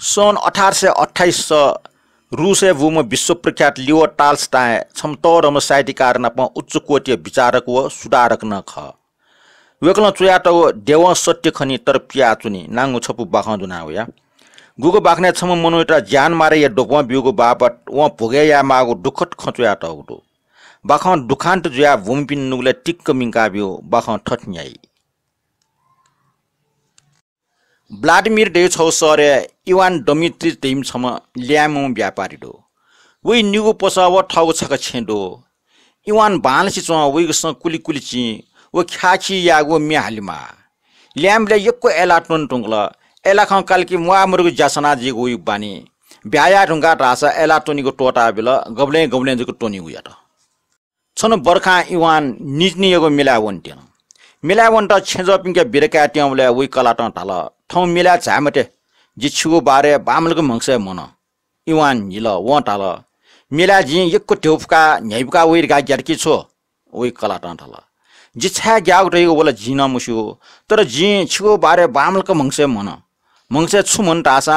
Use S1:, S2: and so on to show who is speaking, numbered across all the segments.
S1: सन् अठार सय अठाइस रुसे भूम विश्वप्रख्यात लिओ टाल्स्टाय छमतोरम साहित्यकार उच्च कोटीय विचारक व सुधारक न ख। वेक्ल चुयाट देव सत्य खनि तर पिया चुनि नाङ्गु छपु बाख जुना या गुगो बाख्ने छम मनुटा ज्यान मारे या डोपमा बिउगो बापट व भोगे या मागो दुखट खचुयाट उडो बाख दुखान्त जुया भूमिपिन नुगले टिक्क मिङ्का बिउ बाख ठट्न्याई भ्लाडिमिर डे छौ सरे इवान डमित्री टिम छम ल्यामु व्यापारी डो वे निगु पसा व ठगु छक छेडो इवान बालसी चो वे स कुली कुली ची व ख्याची या गो म्यालिमा ल्यामले यक्को एला टुन टुङ्गल एला ख कालकी मुआ मुरुगु जासना जी गो बानी ब्याया ढुङ्गा रासा एला ठाउँ मिला झामटे जिछु बारे बामलको मंसे मन इवान हिल व टाल मिला जी यक्को ट्युफका न्याइबका वेर गा ग्यारकी छो वे कला टाल जिछा ग्याउ रहेको बोला जिन मुस्यो तर जि छिगो बारे बामलको मंसे मन मंसे छु मन टासा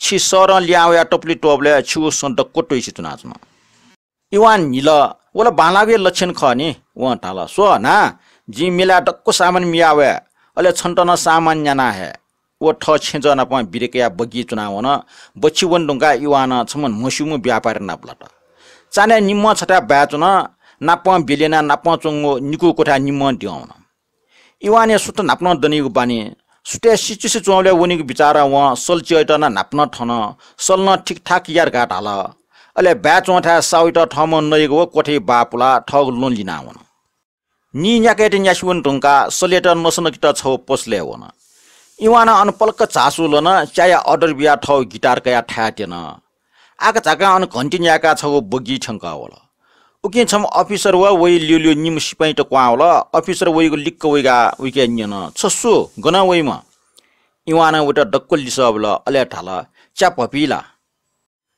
S1: छि सर ल्याउ या टप्ली टोपले छिगो सन्त कोटो सित नाच्न इवान हिल ओला बालागे लक्षण ख नि व टाल सो ना जी मिला डक्को सामान मियावे अले छन्टन सामान्य ना हे ओ ठ छेजन प बिरेकया बगी चुनाव न बच्ची वन डुङ्गा युवान छमन मसुमु व्यापार नाप्लट चाने निम्म छटा ब्याचुन नाप बिलेना नाप चोङ्गो निकु कोठा निम्म दिउन युवाने सुत नाप्न दनिगु बानी सुटे सिचुसी चुवाउले वनिगु विचार व सल चियटन नाप्न ठन सल्न ठिकठाक यार घाट हाल ब्याच वठा साउट ठम नइगो कोठे बापुला ठग लोन लिनावन नि न्याकेट न्यासुवन ढुङ्गा सलेट नसनकिट छौ पोसले वन इवाना अनपल्क चासुल न चाया अर्डर बिया ठौ गिटार कया ठ्याटेन आका झाका अन घन्टी न्याका छौ बगी छङ्का होला। उके छम अफिसर वा वइ लियो निम सिपाइ त क्वा होला अफिसर वइको लिक्क वइगा उके न्यन छसु गना वइमा इवाना वटा डक्को लिस अबल अले ठाला च्या पपिला।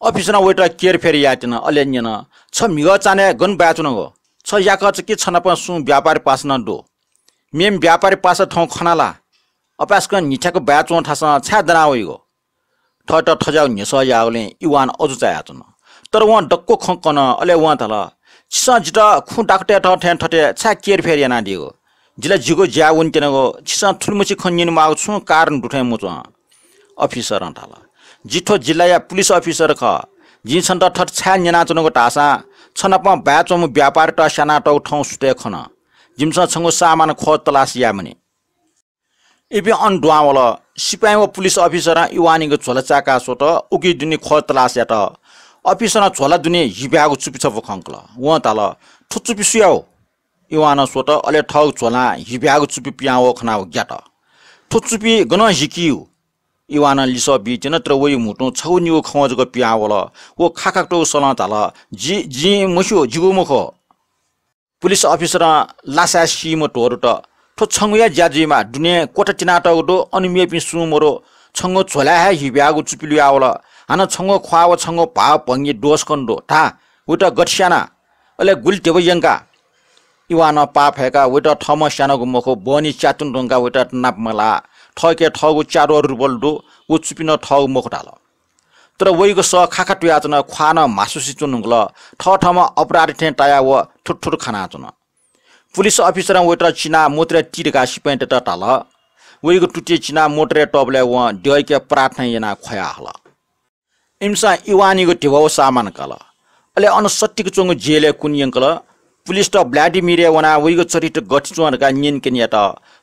S1: अफिसर वटा केयर फेरि याटेन अले न्यन छ मिग चाने गन ब्याचुन गो। छ याक छ के छन प सु व्यापार पास न दो मेम व्यापार पास ठौ खनाला। अपासक निठ्याको ब्याचो ठास छ्या दना गो ठट ठजाउ निस याउले इवान अजु चायाचन तर उहाँ डक्को खकन अले उहाँ तल छिस जिट खु डाक्टे ठ ठ्यान ठटे छ्या केर फेर याना दिगो जिला जिगो ज्या उन तेनगो छिस ठुलमुची खन्यन माउ छु कारण दुठे मुच। अफिसर ठाल जिठो जिल्ला या पुलिस अफिसर ख जि छन् त ठट छ्या नेनाचनको टासा छनप ब्याचोम व्यापार ट साना टौ ठाउँ सुते खन। जिमस छङ्गो सामान ख तलास या इपि अन डुवावल सिपाही व पुलिस अफिसर इवानीको झोला चाका सोट उकि दुनी ख तलास याट अफिसर झोला दुनी हिब्याको चुपी छ व ताल ठुचुपी सुयाओ इवान सोट अले ठग झोला हिब्याको चुपी पियाओ खनाओ ग्याट ठुचुपी गन हिकियो। इवान लिस बिच नत्र वइ मुटु छौ निउ खवजको पियावल। वो खाखाक्टो सल ताल जि जि मुस्यो जिगो मुख। पुलिस अफिसर लासा सिम ठो छङ्गुया ज्याजीमा दुने कोठा टिनाटगो अनुमे पि सुमरो छङ्गो झोला है हिब्यागु चुपिलु आवल हान छङ्गो ख्वाव छङ्गो पा पंगी डोस कन्डो ठा उटा गठस्याना अले गुल टेब यङ्का इवान पा फेका उटा ठम स्यानगु मखो बनी च्यातुन ढुङ्गा उटा नापमला ठके ठगु चारो रुबल्डो उ चुपिन ठग मखटाल तर वइको स खाखा टुयाचन ख्वान मासुसी चुनुङ्गल ठ ठमा अपराधी ठे टाया व ठुट खाना पुलिस अफिसर वेटर चिना मोत्र टिरका सिपेन्ट त टाल वेगो टुटे चिना मोटरे टबले व ड्यके प्रार्थना यना खया हल इम्सा इवानीको ढिवाउ सामान कल अले अनसट्टीको चोङ जेले कुन यङ्कल पुलिस त ब्ल्याडिमिरे वना वेगो चरिट गठी चोनका निन केनिया त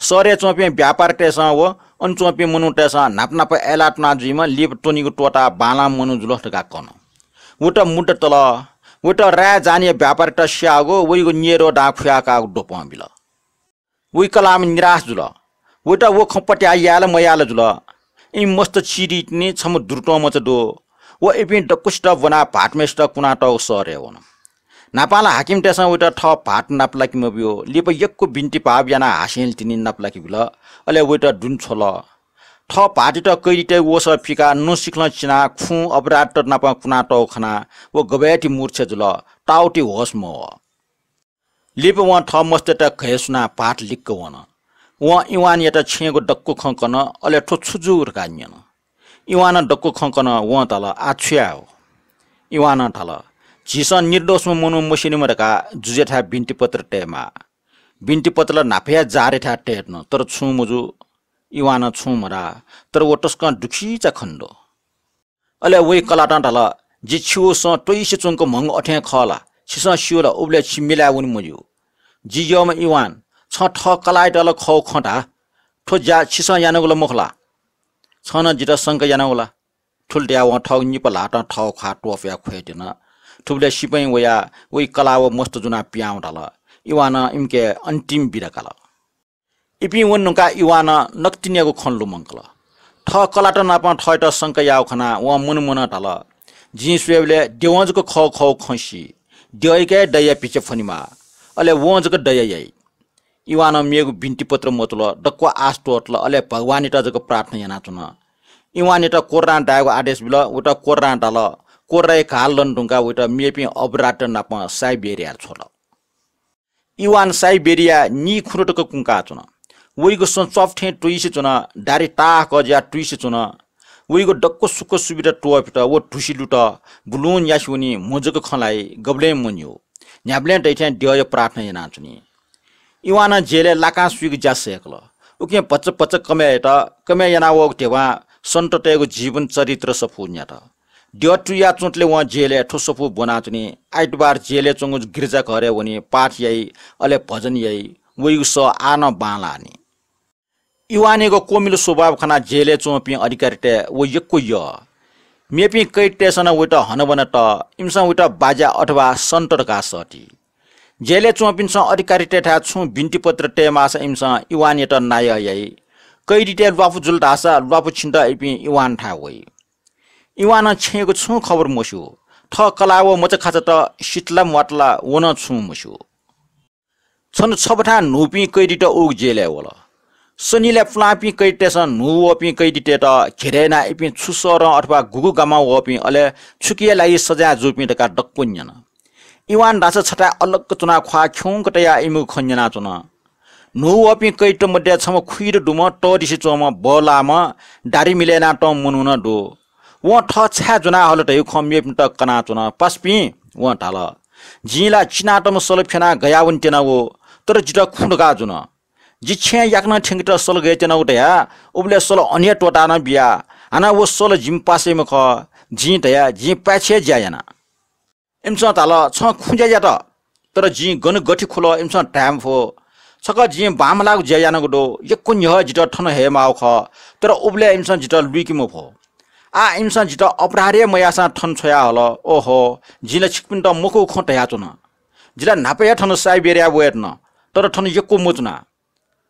S1: सरे चोपे व्यापार टेस व अन चोपे मनु टेस नाप नाप एलाट नाजुइमा लिप टोनीको टोटा बाला मनु जुलटका कन उट मुट तल उट रा जाने व्यापार ट स्यागो निरो डा खुयाका डोपा उइ कलाम निराश जुल उट वो खपट्या याल मयाल जुल इ मस्त चिरिटने छम दुर्टो मच दो वो एपि डकुष्ट बना भाटमेष्ट कुना ट सरे वन नापाला हाकिम टेस उट ठ भाट नाप्ला कि मबियो लिप यक्को बिन्ती पाब याना हासेल तिनि नाप्ला कि बिल अले उट दुन छोल पाटी त कैरिटे ओस फिका सिक्न चिना खु अपराध त नाप कुना टौ खना वो गबेटी मूर्छ जुल टाउटी होस म। लिप व ठ मस्त त खयसुना पाठ लिक्क वन। व इवान यता छेगो डक्को खङ्कन अले ठो छुजुर कान्यन। इवान डक्को खङ्कन व तल आछुया हो। इवान ठल झिस निर्दोषमा मनु मसिनी मरेका जुजेठा बिन्ती पत्र टेमा। बिन्ती पत्र नाफिया जारेठा टेट्न तर छु मुजु इवान छु मरा तर ओटस्क दुखी खण्डो अले वै कलाटा ढल जी छिउ स टोइसे चुङको मंग अठ्या खला छिस सिउ उब्ले छिमिला उनि मुजु। जी यम इवान छ ठ कलाइ डल खौ खटा ठो ज्या छिस यानगुल मुखला। छन जित सङ्क यानगुला ठुल ड्या व ठौ निप लाट ठौ खा टोफ्या खुएटिन ठुब्ले सिपै वया वइ कला व मस्त जुना पियाउ ढल इवान इम्के अन्तिम बिरकाल इपि वन्नुका इवान नक्तिनियाको खन्लु मङ्कल ठ कलाट नापा ठैट सङ्क याउ खना व मुन ढल जी सुएबले देवजको ख ख खसी देयके डया पिचे फनिमा। अले वजको डया याई। इवान मेगु बिन्ती पत्र मतुल डक्वा आस टोटल अले भगवानिटा जको प्रार्थना याना चुन इवानिटा कोर्रा डागो आदेश बिल उटा कोर्रा डाल। कोर्राय काल ढुङ्गा उटा मेपि अबराट नाप साइबेरिया छोल। इवान साइबेरिया नि खुरुटको कुङ्का चुन उइगो सो चफ्ठे टुइसे चुन डारी टाक ज्या टुइसे चुन उइगो डक्को सुक्को सुबिटा टुवापिट वो ठुसी लुट बुलुन यासुनी मोजको खलाई गब्ले मुन्यो न्याब्ले दैठ्या ड्य प्रार्थना याना चुनी इवाना जेले लाका सुइग एकल उके पच्च पच्च कमे त कमे याना वो टेवा सन्तटेको जीवन चरित्र सफुन्या त ड्यटुया चोटले उहाँ जेले ठुसफु बनाचुनि आइतबार जेले चोङ्गु गिर्जा घरे वनि पाठ याई अले भजन याई वइ स आन बालानी इवानेको कोमिलो स्वभाव खना जेले चोपि अधिकारी वो यक्को य मेपि कैटेसन उट हनबन त इम्स उट बाजा अथवा सन्तरका सटी जेले चोपिन्छ अधिकारी टेठा छु बिन्ती पत्र टे मासा इम्स इवान नाय याई कैडिटे ल्वाफु जुल ढासा ल्वाफु छिन्ट इपि इवान ठा वइ इवान छेको छु खबर मस्यो ठ कला व मच खाच त शीतला वाटला वन छु मस्यो छन छबठा नुपी कैडी त उग जेले वल। सनिले फ्लापी कैटेस नु वपी कैडी टे त घेरेना इपि छुस र अथवा गुगु गामा वपी अले छुकिए लागि सजा जुपि त का डक्पुन्यन इवान दास छटा अलग चुना ख्वा ख्यौं कटया इमु खन्यना चुना। नु वपी कैट मध्ये छम खुइर डुम टरिसि चोम बलाम डारी मिलेना त मुनुन डो। व ठ छ्या जुना हल त खम त कना चुना। पास्पि व ढाल। जिला चिनाटम सल फेना गया वन तेना वो तर जिट खुंडगा जुन। जि छ्या याक्न ठेंगट सल गए तेना उठया उबले सल अन्य टोटा न बिया आना वो सल जिम पासे म ख जि तया जि पाछे ज्यायना एमस ताल छ खुंजा जा त तर जि गन गठी खुलो एमस टाइम फो। छक जि बामलाग ज्यायाना गुडो यक्कुन यह जिट ठन हे माउ ख तर उबले एमस जिट लुइकी म फो। आ इम्सा जित अपरारे मयासा ठन छोया हल ओहो जिला छिकपिन त मुखो खोटया चुन जिला नापया ठन साइ बेरिया तर ठन यक्को मुचना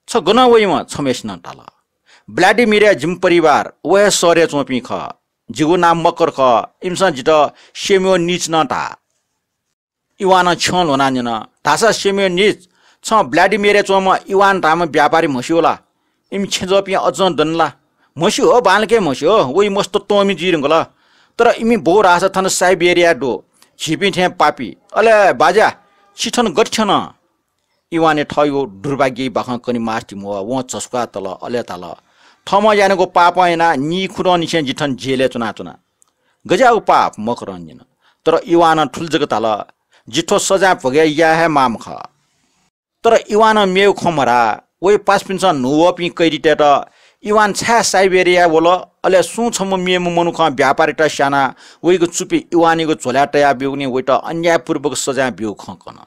S1: छ वइम छमेस न टाल ब्लाडिमिरिया जिम परिवार वे सरे चोपी ख। जिगु नाम मकर ख। इम्सा जित सेमियो निच न टा। इवान छन होना न तासा सेमियो निच छ ब्लाडिमिरिया चोम इवान राम व्यापारी मसियोला। इम छेजपि अझ दनला। मसी हो बालके मसी हो वही मस्त तमी जिरङ्गल तर इमी बो रास थन साइबेरिया डो। छिपी ठ्या पापी। अले बाजा छिठन गठन इवाने ठयो दुर्भाग्य बाख कनि मार्टी मो व चस्का तल अले तल। ठम यानेको पाप एना नि खुर निसे जिठन जेले चुना चुना। गजाउ पाप मकरञ्जन तर इवान ठुल जग तल जिठो सजा भगे या हे माम ख। तर इवान मेउ खमरा वै पास पिन्छ नुवपि कैरिटेट इवान छ्या साइबेरिया बोल अले सु छम मियम मनुख व्यापारिटा साना वइको चुपी इवानीको झोल्याटया बिउनी वइट अन्यायपूर्वक सजा बिउ खकन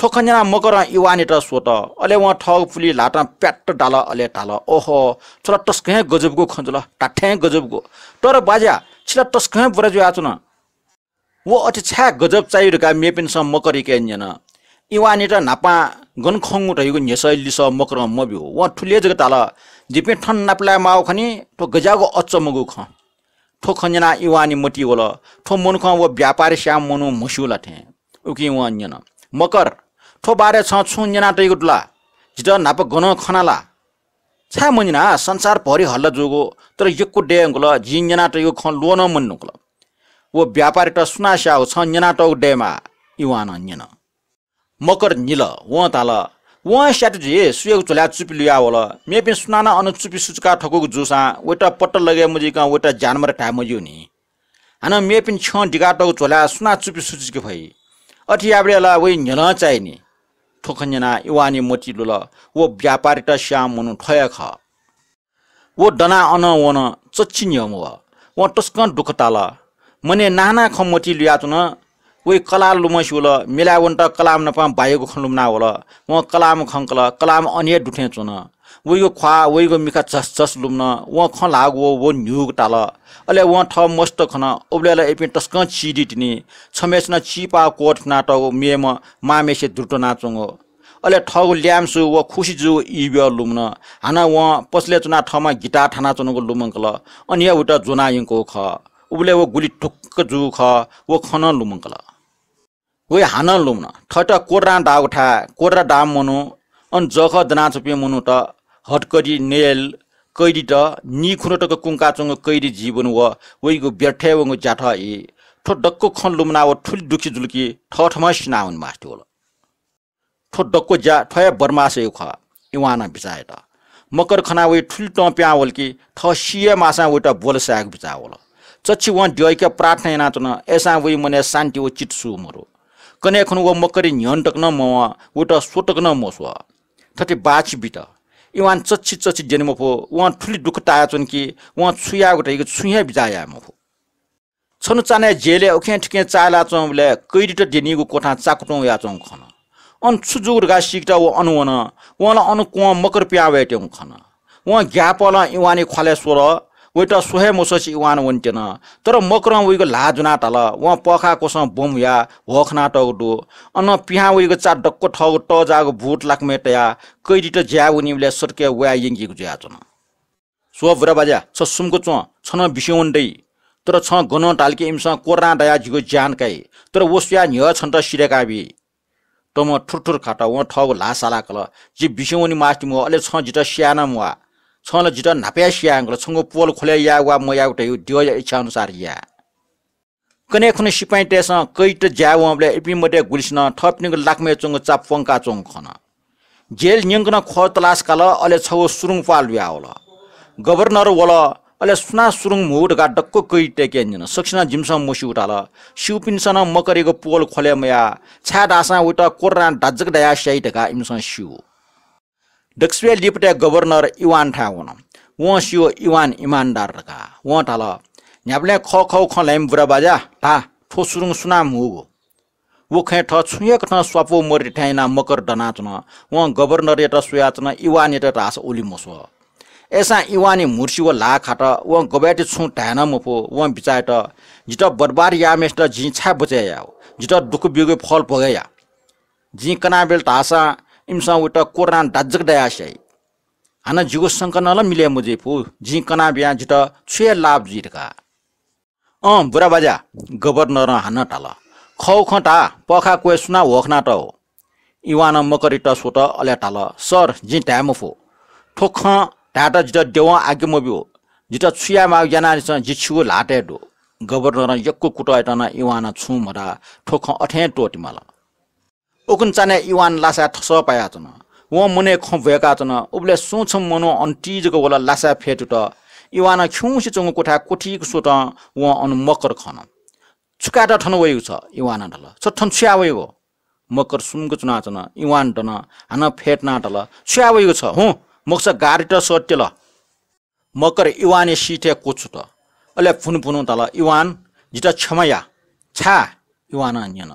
S1: ठोखन्या मकर इवानीट सोत। अले व ठग फुली लाटा प्याट डाल अले डाल। ओहो छोला टस्कै गजबको खन्जुल टाठ्याँ गजबको तर बाजा छिला टस्कै बुराजु आचुन। वो अति छ्या गजब चाहिरहेका मेपिनस मकरिके न्यन। इवानीट नापा गन खङ्गु रहेको न्यसै लिस मकर मबिउ व ठुले जग ताल जिपे ठन नाप्ला माओ खनि ठो गजाको अच्च मगु ख। ठो खन्जना इवानी मटी वल ठो मुन ख व व्यापारी श्याम मनु मुसुला थे उकि व अन्यन मकर थोबारे छ छु जना टैगुटला जित झिट नाप गन खनाला। छा मनिना संसार भरि हल्ल जोगो। तर यक्कु डेङ्गुल झि टैगु ख लोन मन्नुकुल वो व्यापारी त सुना स्याउ छ जना टौ डेमा इवान न्यन मकर निल व ताल। व स्ट्रटेजी सुयोग चुल्या चुपी लिया होल मे पनि सुनाना अनु चुपी सुचका ठकुक जुसा। वटा पट्ट लगे मुजिका वटा जानमर टाइम मुजियो नि। हान मे पनि छ डिगा टौ चोल्या सुना चुपी सुचिक भई। अठी आबडेला वै न्यल चाहिने ठोखन्यना इवानी मोटी लुल। वो व्यापारी टा श्याम मनु ठय ख। वो डना अन वन चच्ची व वो टस्कन दुखताला। मने नाना खमोटी लिया तुन वे कला लुमसिउल मिलावन्ट कलाम नपा बायको खलुमना वल व कलाम खङ्कल कलाम अन्य डुठे चुन वैगो ख्वा वैगो मिखा चस चस लुम्न व ख लाग वो न्युग टाल। अले व ठ मस्त खन ओब्लेला एपि टस्क चिडी टिनी छमेसन चिपा कोट नाट मेम मामेसे द्रुत नाचुङ अले ठगु ल्याम्सु व खुसी जु इब्य लुम्न। हाना व पसले चुना ठमा गिटा ठाना चुनको लुमङ्कल अन्य उटा जोना यङको ख। उब्ले वो गुली ठुक्क जु ख वो खन लुमङ्कल वे हान लुम्न। ठट कोर्रा डा उठा कोर्रा डाम मनु। अन जख दना चुपे मनु त हटकरी नेल कैरी त नि खुनटको कुङ्काचुङ कैरी जीवन व वैगो व्यर्थे वङ्गो जाठ इ ठो डक्को खन लुम्ना व ठुल दुखी जुल्की ठ ठमा सिनाउन मास्टो होला ठो डक्को जा ठय बर्मासे ख इवाना बिचाए त मकर खना वे ठुल टप्या वल्की ठ सिए मासा वटा बोलसाग बिचा होला चच्ची व ड्यैके प्रार्थना नाचन एसा वै मने शान्ति व चितसु मरो। कने खन व मकरी न्यन्टक न म इवान चच्ची चच्ची जेने फो उहाँ ठुली दुःख ताया चुन कि उहाँ छुया गोटा इको छुया बिजाया मफो छनु चाने जेले ओखे ठिके चाला चौ कैरी त डेनीको कोठा चाकुटौ या चौ खन। अन छुजुर गा सिकटा व अनुवन वला अनु को मकर प्या वेटे खन। वहाँ ग्यापला इवानी खले सोर वेटा सोहे मोससी इवान वन्टेन। तर मकर उइको जुना टल वहाँ पखा कोसँग बोम या होखना टगडो। अन पिहा उइको चा डक्को ठग ट जागो भुट लाकमेटया कैरी त ज्या उनीले सर्के वा यङ्गीको ज्या चन सो बुरा बाजा। छ सुमको चो। छन बिस्यौन्डै तर छ गन टाल्के इमसँग कोर्रा दया झिको ज्यान तर वस्या न्य छन् त सिरेका बि तम ठुरठुर खाटा। व ठग ला साला कल। जि बिस्यौनी मास्टी म। अले छ जिटा स्याना मुवा छल जिटा नाप्या स्याङ छङ्गो पोल खोले या वा म या उठे दियो इच्छा अनुसार या कने खुने सिपाई टेस कैट ज्या वले इपि मटे गुलिसन ठप्निको लाकमे चोङ चाप फङ्का चोङ खन जेल न्यङ्कन ख तलास काल अले छौ सुरुङ पाल व्या होला गभर्नर वला अले सुना सुरुङ गा डक्को कै टेके निन सक्सिना जिमस मोसी उठाल शिवपिनसन मकरेको पोल खोले मया छा दासा उटा कोर्रा डाजक दया स्याइ ढका इमस शिव डक्सवे लिपटे गभर्नर इवान ठा हुन व शिव इवान इमानदार रका। व टाल न्याप्ले ख ख ख लाइम बुरा बाजा। ता ठो सुरुङ सुना मुगो वो खे ठ छुयक ठ स्वापो मरि ठैना मकर डनाचन व गभर्नर एटा सुयाचन इवान एटा रास ओली मोसो। एसा इवानी मुर्सी व ला खाट व गब्याटी छु ढाना मफो व बिचाट जिट बरबार या मेस्ट जि छा बचे या जिट दुख बिगे फल भगया जि कना बेल तासा इमसा उट कोरान छै हाना जिगो संक नल मिले मुजे फु जि कना बिया जिट छुए लाभ जिटका अ बुरा बाजा गभर्नर हान टाल। खौ खटा पखा कोए सुना होखना त इवान मकरिट सोट अले टाल। सर जि ट्याम फो ठोख ढाटा जिटा देवा आगे मबियो। जिटा छुया मा याना जिछु लाटे डो। गभर्नर यक्को कुटो आइटना इवाना छु मरा ठोख अठे टोटी ओकुन चाने इवान लासा ठस पाया चन। व मुने ख भएका उबले सोछ मनो अन्टिजको वला लासा फेटु त इवाना खिउसी चंगु कोठा कोठीको सोट व अनु मकर खन। छुकाटा ठन वएको छ इवाना ढल छठन छ्या वएको मकर सुमको चुना चन। इवान टन हान फेट नाटल छ्या वएको छ। हुँ मोक्ष गारिट सोटेल मकर इवाने सिटे कोछु त अले फुन फुनु तल इवान जिट क्षमया। छा अन्यन।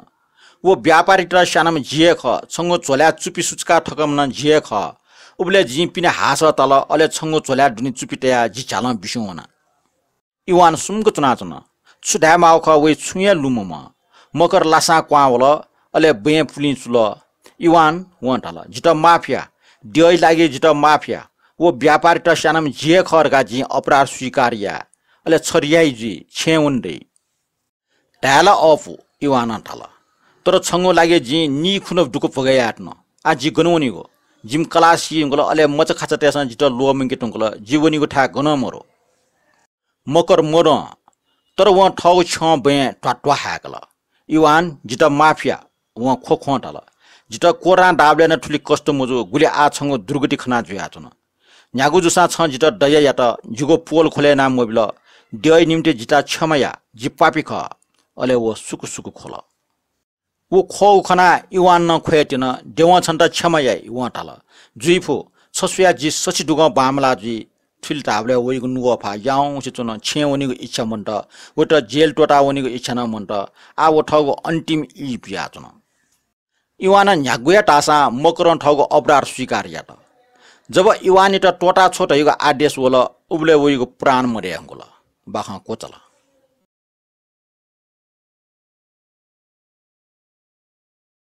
S1: वो व्यापारी त सानम जिए ख छङ्गो चोल्या चुपी सुचका ठकम न जिए ख। उबले जि पिने हास तल अले छङ्गो चोल्या डुनि चुपिटया जि चाल बिसुना इवान सुमको चुना चुन। छुढा माउ ख वे छुए लुमम मकर लासा क्वा वल अले बे फुलि चुल इवान वन्टल जिट माफिया ड्योइ लागि जिट माफिया। वो व्यापारी त सानम जे खरगा जी अपराध स्वीकारिया। अले छरियाइ जी छे उन्डे ढाला अफ इवाना ढाला तर छङ्गो लागे जी नि खुन दुको फगै आट्न आ जी गनवनी गो जिम कलासी गल अले मच खाचा तेसा जिट लो मिंगे टंगल जीवनी गो ठा गन मरो। मकर मर तर व ठग छ बे ट्वा ट्वा हाकल इवान जिट माफिया व खो खो जित कोरा डाबले न ठुली कष्ट मुजु गुले आछंग दुर्गति खना जुया न। न्यागु जुसा छ जित दया या त जुगो पोल खोले नाम मोबिल। डय निम्ति जिता क्षमया जिपापि ख। अले वो सुकु सुकु खोल। वो खो खना इवान न खोयतिन देवा छन्त क्षमया इवा टाल। जुइफु छसुया जि सछि दुग बामला जि ठुल ताबले वइगु नुगो फा याउ छिचुन छे वनिगु इच्छा मन्त वट जेल टोटा वनिगु इच्छा न वो ठगु अन्तिम इ पिया चुन। इवाना न्यागुया टासा मकरन ठगु अपराध स्वीकार यात जब इवानी त टोटा छोट हिगो आदेश वल उबले वइगु प्राण मरे अंगुल बाखा कोचला।